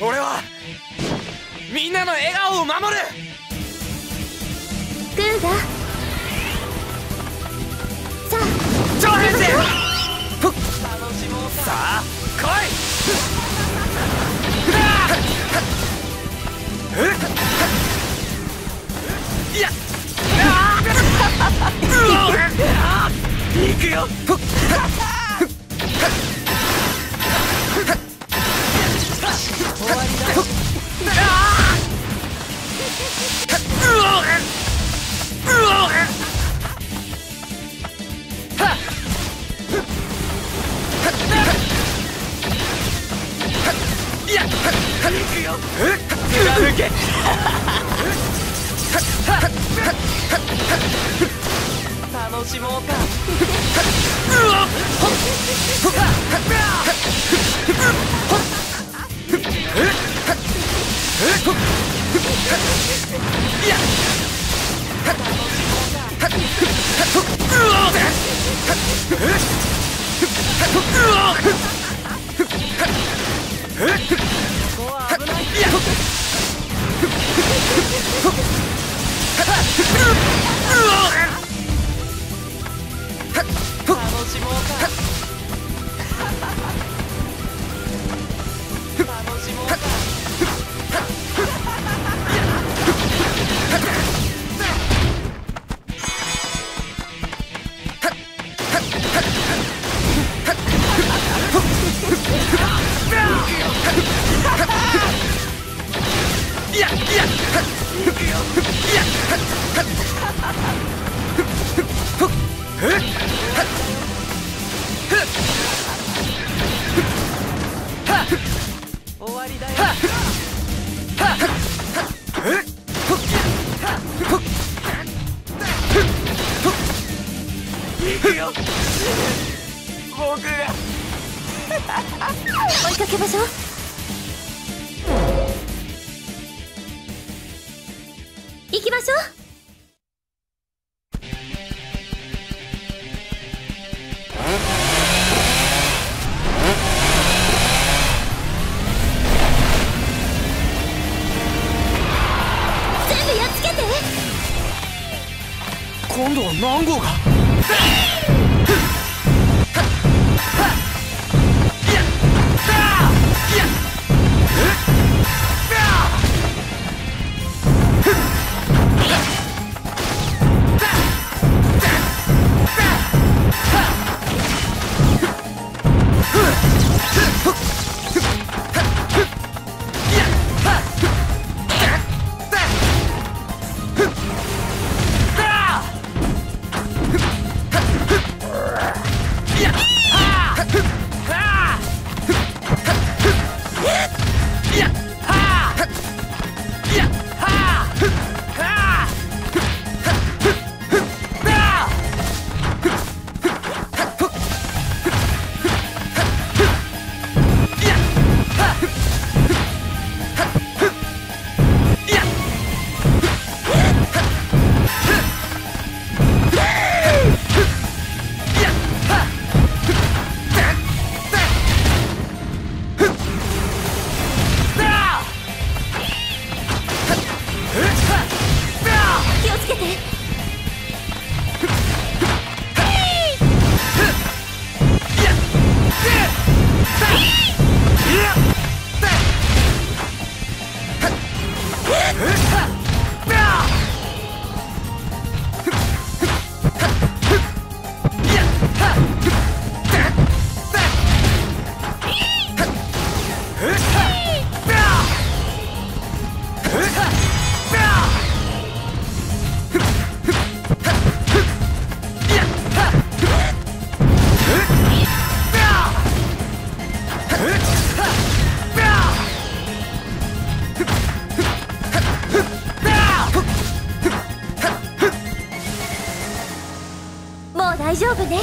俺はみんなの笑顔を守る。グーガさあ。さあ来いい楽しもうか行きましょう。やっつけて。今度は何号が？気 Huh. いや大丈夫ね。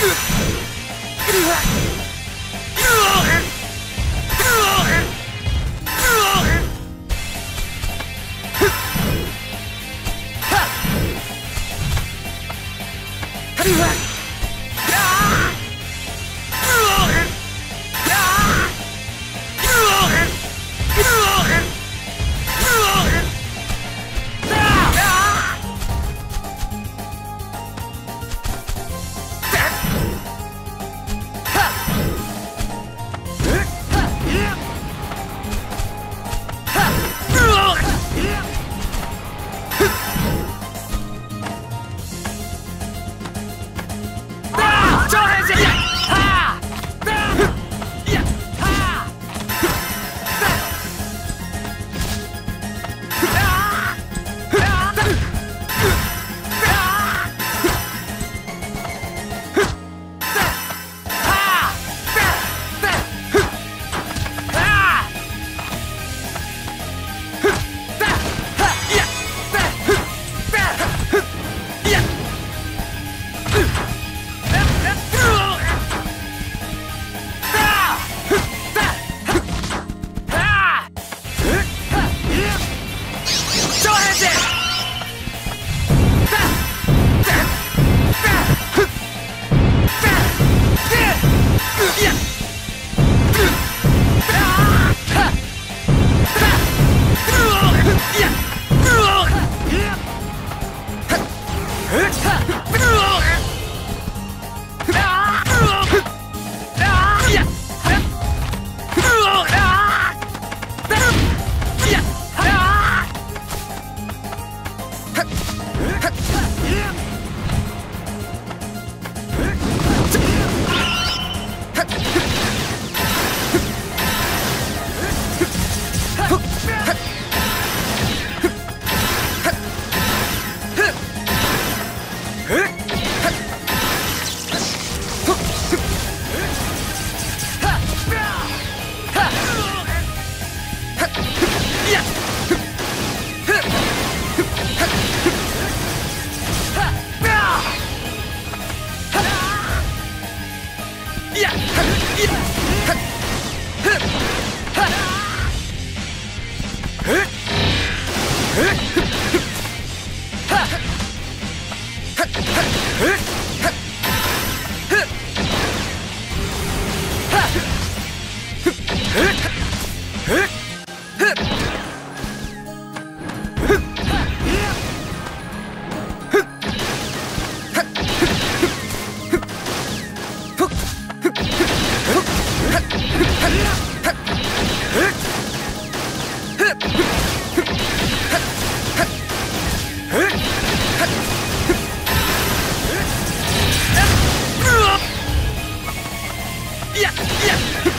Good. えっ？Yeah!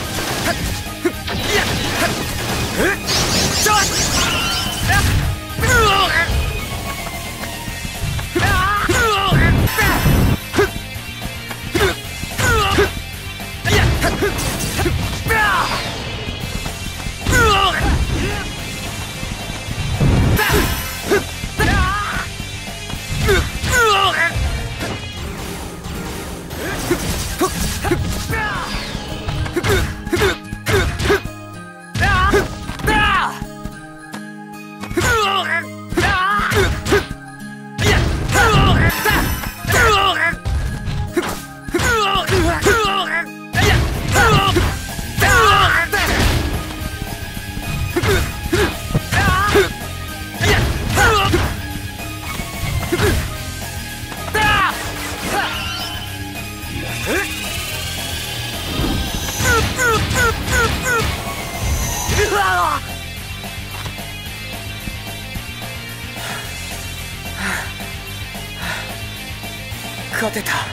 勝てた。